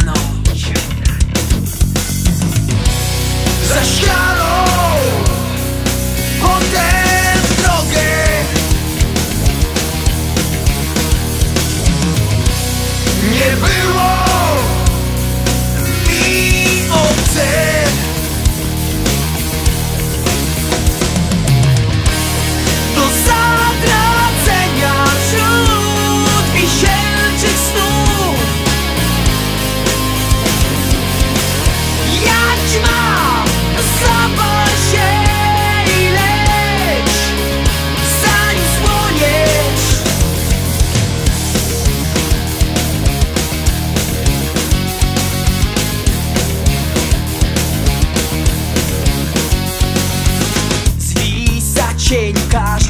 Stanąć Za ścianą cash